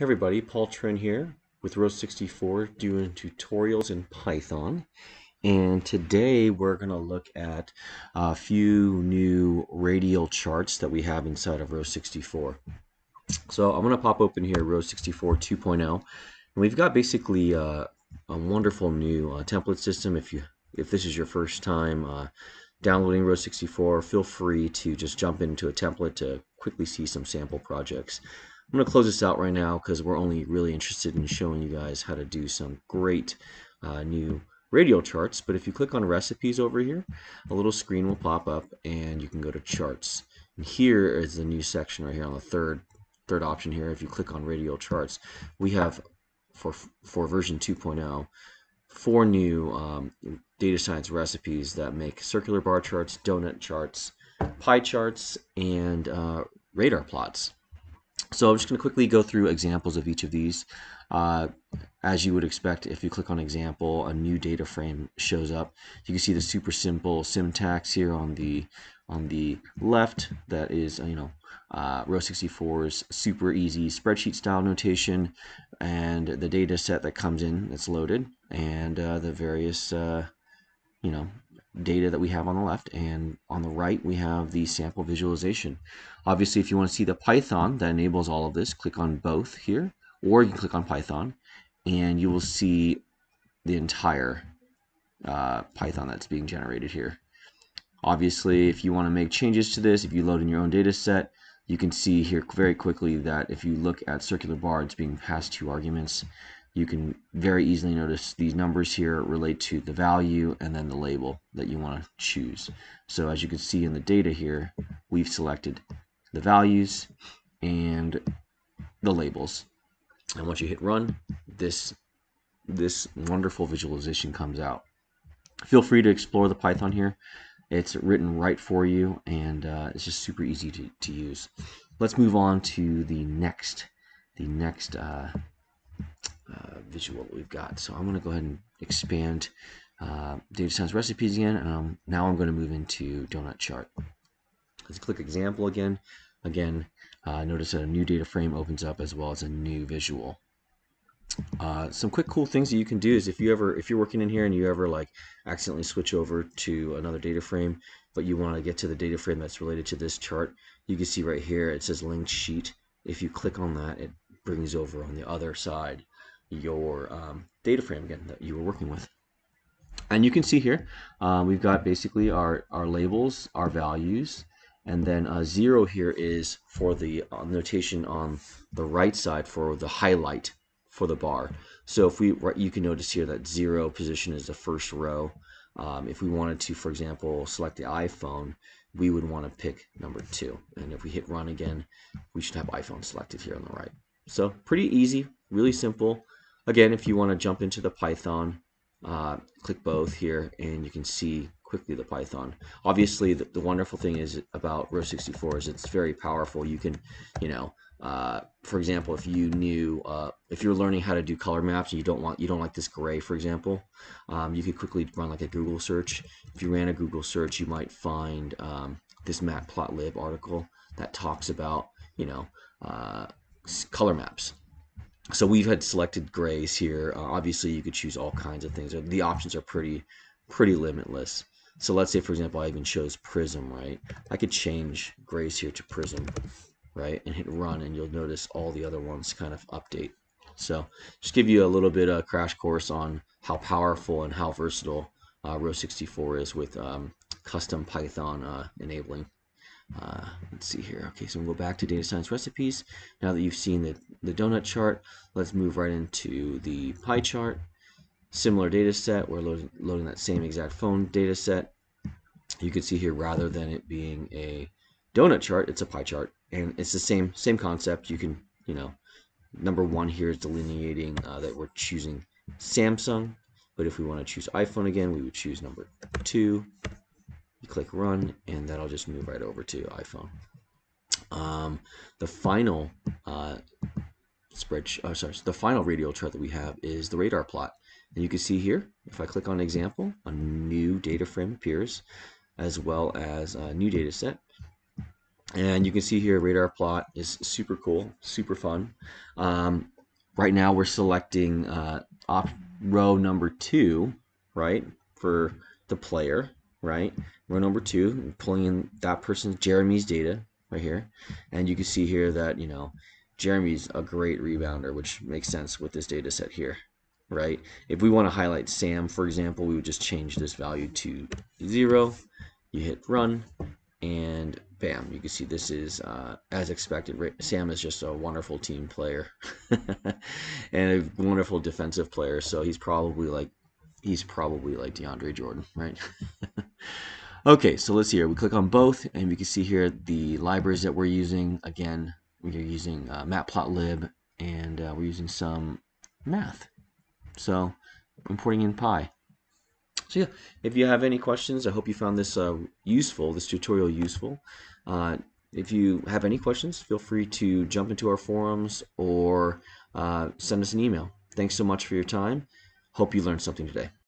Hey everybody, Paul Trin here with Row64 doing tutorials in Python. And today we're going to look at a few new radial charts that we have inside of Row64. So I'm going to pop open here Row64 2.0 and we've got basically uh, a wonderful new uh, template system. If you if this is your first time uh, downloading Row64, feel free to just jump into a template to quickly see some sample projects. I'm going to close this out right now because we're only really interested in showing you guys how to do some great uh, new radial charts. But if you click on recipes over here, a little screen will pop up and you can go to charts. And here is the new section right here on the third third option here. If you click on radial charts, we have for for version 2.0 four new um, data science recipes that make circular bar charts, donut charts, pie charts, and uh, radar plots. So I'm just going to quickly go through examples of each of these. Uh, as you would expect, if you click on example, a new data frame shows up. You can see the super simple syntax here on the on the left. That is, you know, uh, Row64's super easy spreadsheet style notation, and the data set that comes in that's loaded, and uh, the various, uh, you know, data that we have on the left and on the right we have the sample visualization. Obviously if you want to see the Python that enables all of this click on both here or you can click on Python and you will see the entire uh, Python that's being generated here. Obviously if you want to make changes to this if you load in your own data set you can see here very quickly that if you look at circular bar it's being passed two arguments you can very easily notice these numbers here relate to the value and then the label that you want to choose. So as you can see in the data here, we've selected the values and the labels. And once you hit run, this, this wonderful visualization comes out. Feel free to explore the Python here. It's written right for you and uh, it's just super easy to, to use. Let's move on to the next, the next uh, visual we've got. So I'm going to go ahead and expand uh, data science recipes again. Um, now I'm going to move into donut chart. Let's click example again. Again, uh, notice that a new data frame opens up as well as a new visual. Uh, some quick cool things that you can do is if you ever if you're working in here and you ever like accidentally switch over to another data frame but you want to get to the data frame that's related to this chart you can see right here it says linked sheet if you click on that it brings over on the other side your um, data frame again that you were working with. And you can see here, uh, we've got basically our, our labels, our values, and then uh, zero here is for the uh, notation on the right side for the highlight for the bar. So if we, you can notice here that zero position is the first row. Um, if we wanted to, for example, select the iPhone, we would want to pick number two. And if we hit run again, we should have iPhone selected here on the right. So pretty easy, really simple. Again, if you want to jump into the Python, uh, click both here and you can see quickly the Python. Obviously, the, the wonderful thing is about Row 64 is it's very powerful. You can, you know, uh, for example, if you knew, uh, if you're learning how to do color maps and you don't want, you don't like this gray, for example, um, you could quickly run like a Google search. If you ran a Google search, you might find um, this matplotlib article that talks about, you know, uh, color maps so we've had selected grays here. Uh, obviously, you could choose all kinds of things. The options are pretty, pretty limitless. So let's say, for example, I even chose Prism, right? I could change grays here to Prism, right? And hit run, and you'll notice all the other ones kind of update. So just give you a little bit of crash course on how powerful and how versatile uh, Row64 is with um, custom Python uh, enabling. Uh, let's see here. Okay, so we'll go back to data science recipes. Now that you've seen the, the donut chart, let's move right into the pie chart. Similar data set. We're loading, that same exact phone data set. You can see here, rather than it being a donut chart, it's a pie chart. And it's the same same concept. You can, you know, number one here is delineating uh, that we're choosing Samsung. But if we want to choose iPhone again, we would choose number two you click run and that'll just move right over to iPhone. Um, the final uh, spreadsheet, oh, sorry, the final radial chart that we have is the radar plot. And you can see here, if I click on example, a new data frame appears as well as a new data set. And you can see here radar plot is super cool, super fun. Um, right now we're selecting uh, row number two, right, for the player, right? Row number two, pulling in that person's Jeremy's data right here. And you can see here that, you know, Jeremy's a great rebounder, which makes sense with this data set here, right? If we want to highlight Sam, for example, we would just change this value to zero. You hit run, and bam, you can see this is uh, as expected. Sam is just a wonderful team player and a wonderful defensive player. So he's probably like he's probably like DeAndre Jordan, right? okay, so let's see here. We click on both, and we can see here the libraries that we're using. Again, we are using uh, matplotlib, and uh, we're using some math. So importing in Pi. So yeah, if you have any questions, I hope you found this uh, useful, this tutorial useful. Uh, if you have any questions, feel free to jump into our forums or uh, send us an email. Thanks so much for your time. Hope you learned something today.